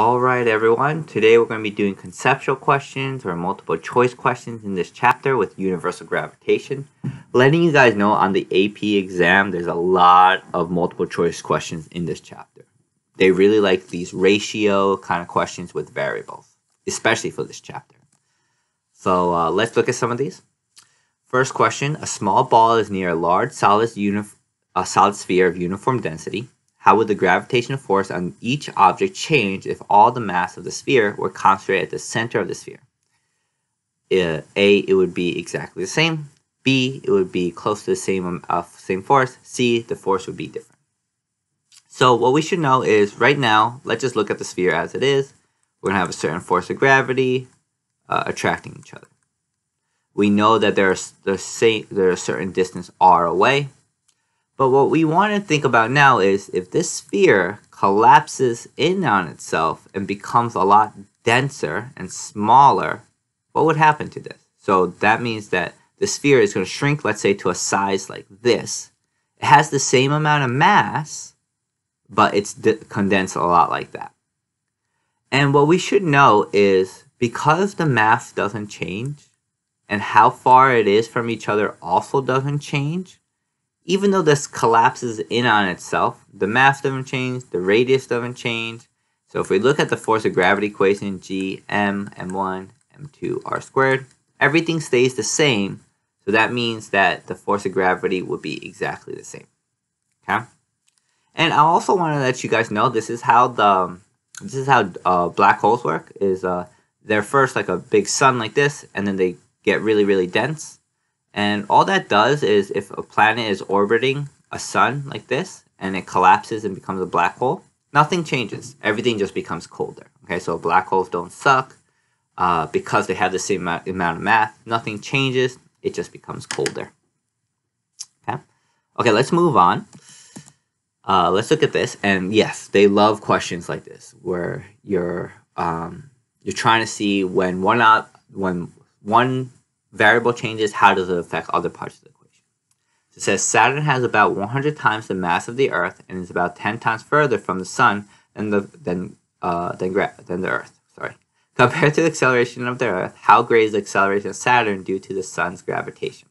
Alright everyone, today we're going to be doing conceptual questions or multiple choice questions in this chapter with universal gravitation. Letting you guys know on the AP exam there's a lot of multiple choice questions in this chapter. They really like these ratio kind of questions with variables, especially for this chapter. So uh, let's look at some of these. First question, a small ball is near a large solid, a solid sphere of uniform density. How would the gravitational force on each object change if all the mass of the sphere were concentrated at the center of the sphere? Uh, A, it would be exactly the same. B, it would be close to the same uh, same force. C, the force would be different. So what we should know is right now, let's just look at the sphere as it is. We're gonna have a certain force of gravity uh, attracting each other. We know that there's the same there's a certain distance r away. But what we want to think about now is if this sphere collapses in on itself and becomes a lot denser and smaller, what would happen to this? So that means that the sphere is going to shrink, let's say, to a size like this. It has the same amount of mass, but it's condensed a lot like that. And what we should know is because the mass doesn't change and how far it is from each other also doesn't change, even though this collapses in on itself, the mass doesn't change, the radius doesn't change. So if we look at the force of gravity equation, G, M, M1, M2, R squared, everything stays the same. So that means that the force of gravity would be exactly the same. Okay? And I also want to let you guys know this is how the this is how uh, black holes work. Is uh, they're first like a big sun like this, and then they get really really dense, and all that does is if a planet is orbiting a sun like this and it collapses and becomes a black hole, nothing changes. Everything just becomes colder. Okay, so black holes don't suck uh, because they have the same amount of mass. Nothing changes. It just becomes colder. Okay, okay, let's move on. Uh, let's look at this. And yes, they love questions like this where you're um, you're trying to see when one out when one variable changes, how does it affect other parts of the equation? So it says Saturn has about 100 times the mass of the Earth and is about 10 times further from the Sun than the than uh, than, than the Earth. Sorry. Compared to the acceleration of the Earth, how great is the acceleration of Saturn due to the Sun's gravitation?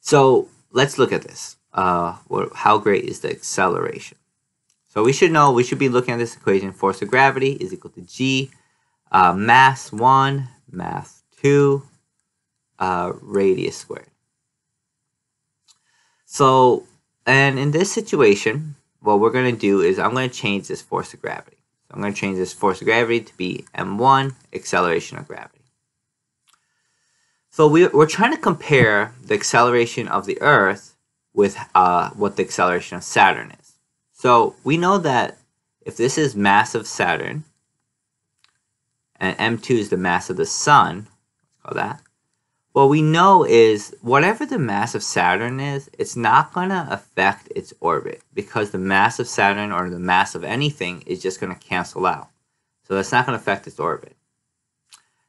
So let's look at this. Uh, how great is the acceleration? So we should know, we should be looking at this equation. Force of gravity is equal to G, uh, mass 1, mass 2, uh, radius squared. So, and in this situation, what we're going to do is I'm going to change this force of gravity. So I'm going to change this force of gravity to be m1, acceleration of gravity. So we, we're trying to compare the acceleration of the Earth with uh, what the acceleration of Saturn is. So we know that if this is mass of Saturn, and m2 is the mass of the Sun, let's call that, what we know is whatever the mass of Saturn is, it's not going to affect its orbit because the mass of Saturn or the mass of anything is just going to cancel out. So that's not going to affect its orbit.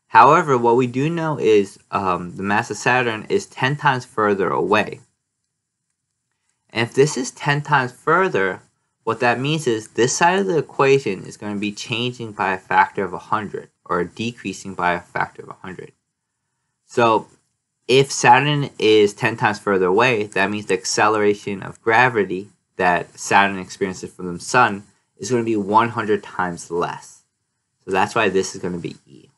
However, what we do know is um, the mass of Saturn is 10 times further away. And if this is 10 times further, what that means is this side of the equation is going to be changing by a factor of 100 or decreasing by a factor of 100. So if Saturn is 10 times further away, that means the acceleration of gravity that Saturn experiences from the sun is going to be 100 times less. So that's why this is going to be E.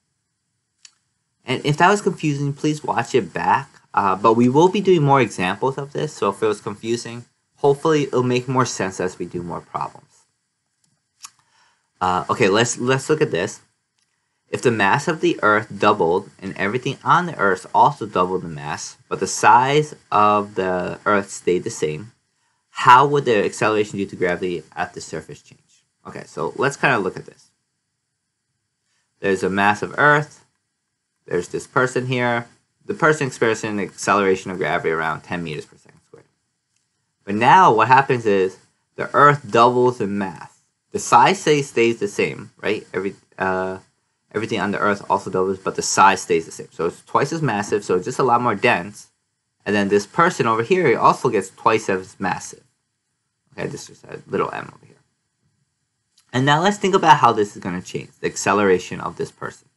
And if that was confusing, please watch it back. Uh, but we will be doing more examples of this, so if it was confusing, hopefully it'll make more sense as we do more problems. Uh, okay, let's let's look at this. If the mass of the Earth doubled and everything on the Earth also doubled in mass, but the size of the Earth stayed the same, how would the acceleration due to gravity at the surface change? Okay, so let's kind of look at this. There's a mass of Earth. There's this person here. The person experiencing an acceleration of gravity around 10 meters per second squared. But now what happens is the Earth doubles in mass. The size stays, stays the same, right? Every uh, everything on the Earth also doubles, but the size stays the same. So it's twice as massive, so it's just a lot more dense. And then this person over here he also gets twice as massive. Okay, this is a little m over here. And now let's think about how this is going to change the acceleration of this person.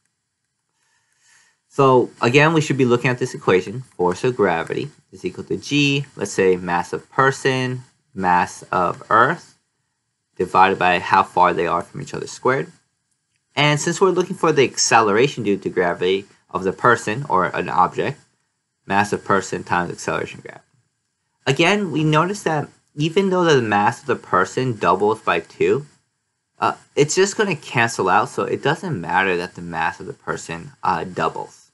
So again, we should be looking at this equation. Force of gravity is equal to g, let's say mass of person, mass of earth, divided by how far they are from each other squared. And since we're looking for the acceleration due to gravity of the person or an object, mass of person times acceleration gravity. Again, we notice that even though the mass of the person doubles by 2, uh, it's just going to cancel out, so it doesn't matter that the mass of the person uh, doubles.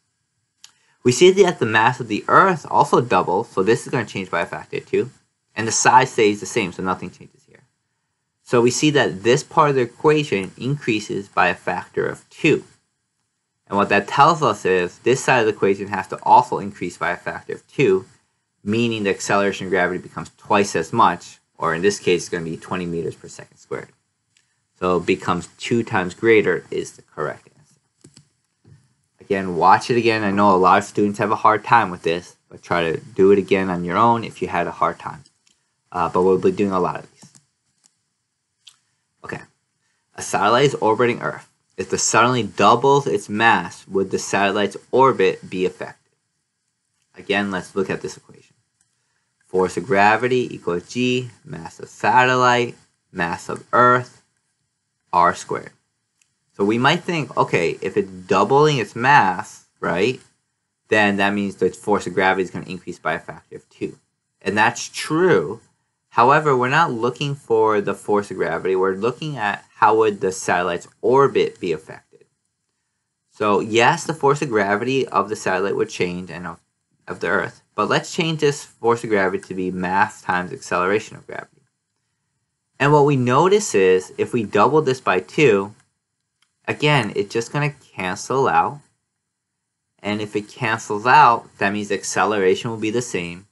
We see that the mass of the Earth also doubles, so this is going to change by a factor of 2. And the size stays the same, so nothing changes. So we see that this part of the equation increases by a factor of 2. And what that tells us is this side of the equation has to also increase by a factor of 2, meaning the acceleration of gravity becomes twice as much, or in this case, it's going to be 20 meters per second squared. So it becomes two times greater is the correct answer. Again, watch it again. I know a lot of students have a hard time with this, but try to do it again on your own if you had a hard time. Uh, but we'll be doing a lot of. Okay. A satellite is orbiting Earth. If the suddenly doubles its mass, would the satellite's orbit be affected? Again, let's look at this equation. Force of gravity equals g, mass of satellite, mass of Earth, r squared. So we might think, okay, if it's doubling its mass, right, then that means the force of gravity is going to increase by a factor of 2. And that's true. However, we're not looking for the force of gravity. We're looking at how would the satellite's orbit be affected. So yes, the force of gravity of the satellite would change and of, of the Earth. But let's change this force of gravity to be mass times acceleration of gravity. And what we notice is if we double this by 2, again, it's just going to cancel out. And if it cancels out, that means acceleration will be the same,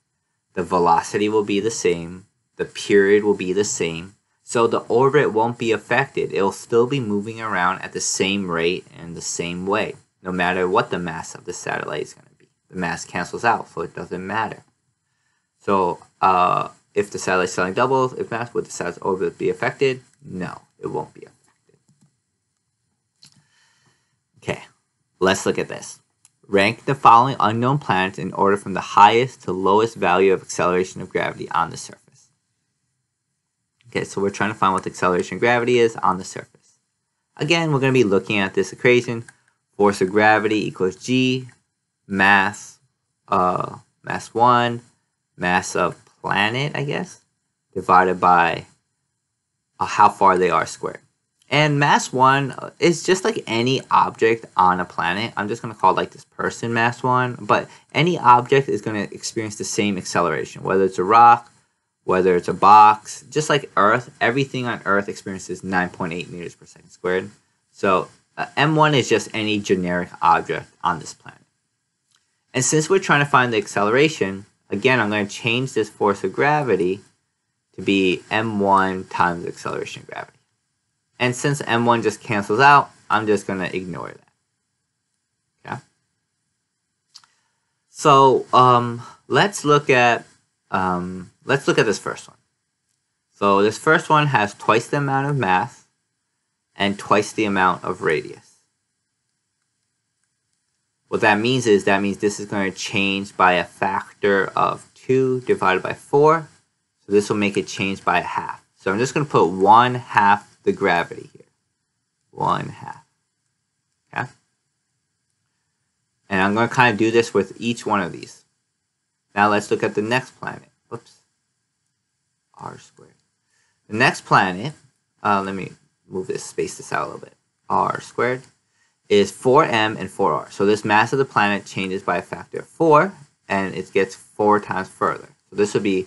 the velocity will be the same, the period will be the same. So the orbit won't be affected. It'll still be moving around at the same rate and the same way, no matter what the mass of the satellite is going to be. The mass cancels out, so it doesn't matter. So uh, if the satellite's suddenly doubles, if mass, would the satellite's orbit be affected? No, it won't be affected. Okay, let's look at this. Rank the following unknown planets in order from the highest to lowest value of acceleration of gravity on the surface. Okay, so we're trying to find what the acceleration of gravity is on the surface. Again, we're going to be looking at this equation. Force of gravity equals g, mass, uh, mass 1, mass of planet, I guess, divided by uh, how far they are squared. And mass 1 uh, is just like any object on a planet. I'm just going to call like this person mass 1. But any object is going to experience the same acceleration, whether it's a rock, whether it's a box, just like Earth, everything on Earth experiences 9.8 meters per second squared. So uh, M1 is just any generic object on this planet. And since we're trying to find the acceleration, Again, I'm going to change this force of gravity to be m1 times acceleration of gravity. And since m1 just cancels out, I'm just going to ignore that. Okay. So um, let's look at um, let's look at this first one. So this first one has twice the amount of mass and twice the amount of radius. What that means is that means this is going to change by a factor of 2 divided by 4. So this will make it change by a half. So I'm just going to put 1 half the gravity here. 1 half. Okay? And I'm going to kind of do this with each one of these. Now let's look at the next planet. Oops. R squared. The next planet, uh, let me move this, space this out a little bit. R squared is 4m and 4r. So this mass of the planet changes by a factor of 4, and it gets 4 times further. So this would be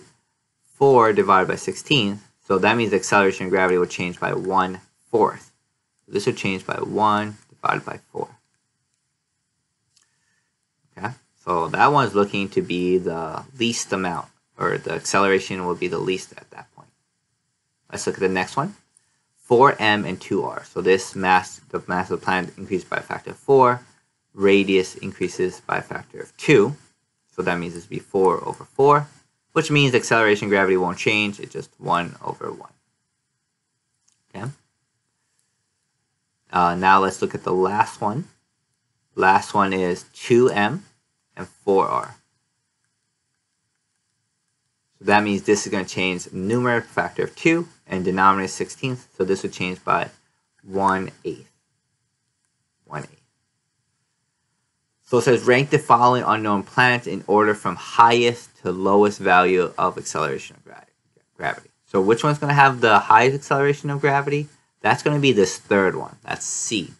4 divided by 16. So that means the acceleration of gravity would change by 1 fourth. So this would change by 1 divided by 4. Okay, so that one's looking to be the least amount, or the acceleration will be the least at that point. Let's look at the next one. 4m and 2r. So this mass, the mass of the planet increases by a factor of 4. Radius increases by a factor of 2. So that means it's be 4 over 4, which means acceleration gravity won't change. It's just 1 over 1. Okay. Uh, now let's look at the last one. Last one is 2m and 4r. That means this is going to change numerator factor of 2 and denominator 16th. So this would change by 1 eighth. 1 eighth. So it says rank the following unknown planets in order from highest to lowest value of acceleration of gravity. So which one's going to have the highest acceleration of gravity? That's going to be this third one. That's C.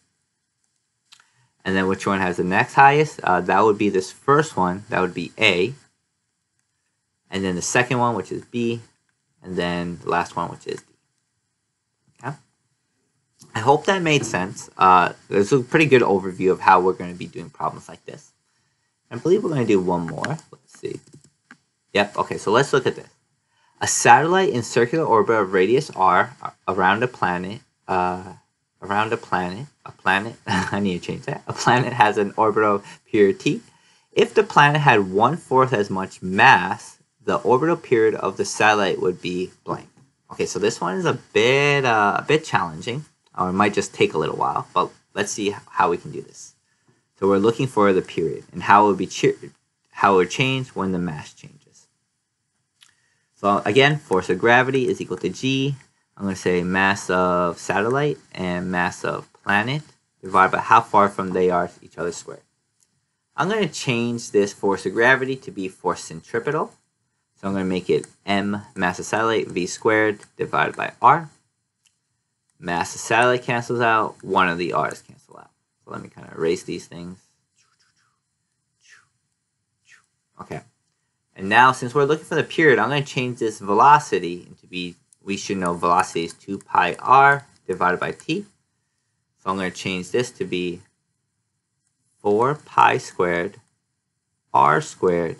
And then which one has the next highest? Uh, that would be this first one. That would be A. And then the second one, which is B. And then the last one, which is D. Okay. I hope that made sense. Uh, this is a pretty good overview of how we're going to be doing problems like this. I believe we're going to do one more. Let's see. Yep. Okay. So let's look at this. A satellite in circular orbit of radius r around a planet. Uh, around a planet. A planet. I need to change that. A planet has an orbital period t. If the planet had one fourth as much mass, the orbital period of the satellite would be blank. Okay, so this one is a bit uh, a bit challenging, or it might just take a little while. But let's see how we can do this. So we're looking for the period and how it would be how it would change when the mass changes. So again, force of gravity is equal to g I'm going to say mass of satellite and mass of planet divided by how far from they are to each other squared. I'm going to change this force of gravity to be force centripetal. So I'm going to make it m mass of satellite v squared divided by r. Mass of satellite cancels out, one of the r's cancel out. So let me kind of erase these things. Okay. And now since we're looking for the period, I'm going to change this velocity to be we should know velocity is 2 pi r divided by t. So I'm going to change this to be 4 pi squared r squared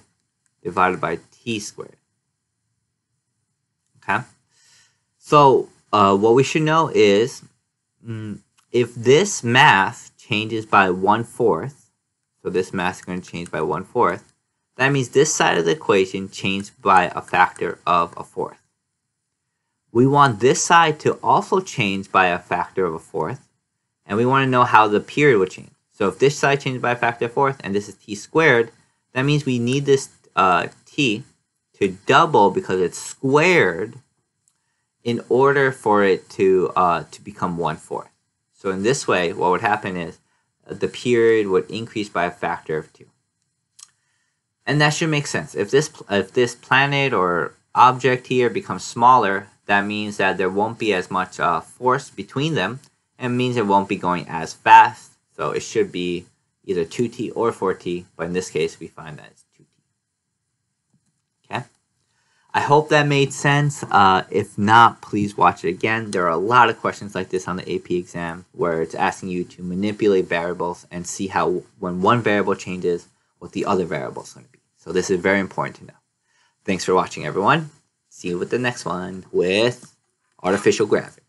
divided by t squared. Okay? So uh, what we should know is mm, if this mass changes by one fourth, so this mass is going to change by one fourth, that means this side of the equation changed by a factor of a fourth. We want this side to also change by a factor of a fourth, and we want to know how the period would change. So if this side changes by a factor of fourth, and this is t squared, that means we need this uh, t to double because it's squared in order for it to uh, to become one fourth. So in this way, what would happen is uh, the period would increase by a factor of two. And that should make sense. If this if this planet or object here becomes smaller, that means that there won't be as much uh, force between them and means it won't be going as fast. So it should be either 2t or 4t, but in this case we find that it's 2t. Okay? I hope that made sense. Uh, if not, please watch it again. There are a lot of questions like this on the AP exam where it's asking you to manipulate variables and see how when one variable changes, what the other variable is going to be. So this is very important to know. Thanks for watching, everyone. See you with the next one with artificial gravity.